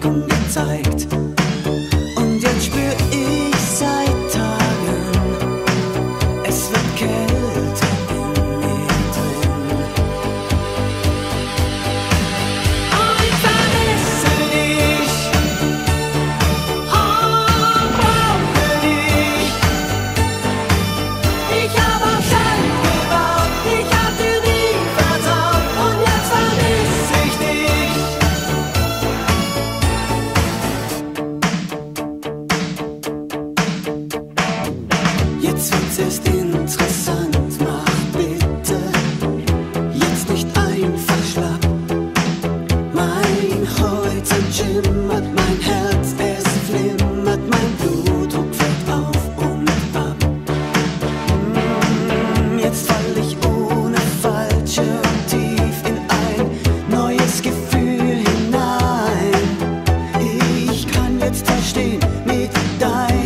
Wirkung gezeigt. ist interessant. Mach bitte jetzt nicht einfach schlapp. Mein Heute schimmert, mein Herz, es flimmert, mein Blutdruck fällt auf und ab. Mm, jetzt fall ich ohne falsche und tief in ein neues Gefühl hinein. Ich kann jetzt verstehen mit deinem.